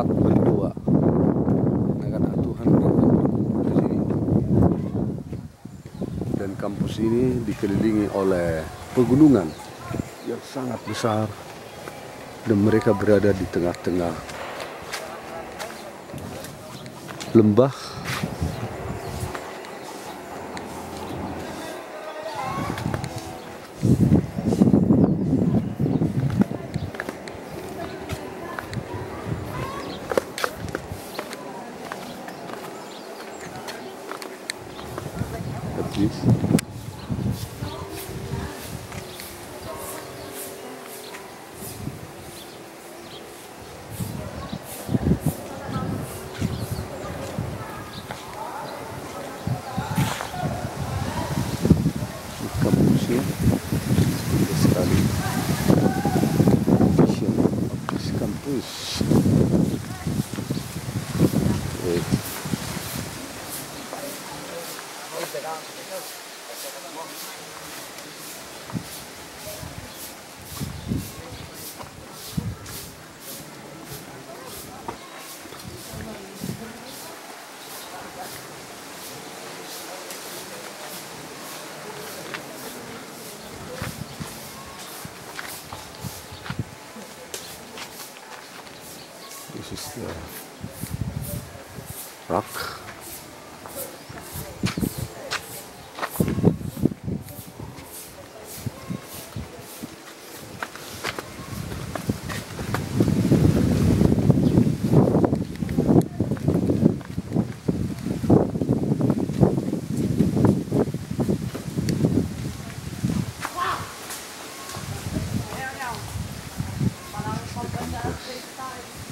tempat berdoa Tuhan sini dan kampus ini dikelilingi oleh pegunungan yang sangat besar. Dan mereka berada di tengah-tengah lembah. Habis This is the rock. up and down six times.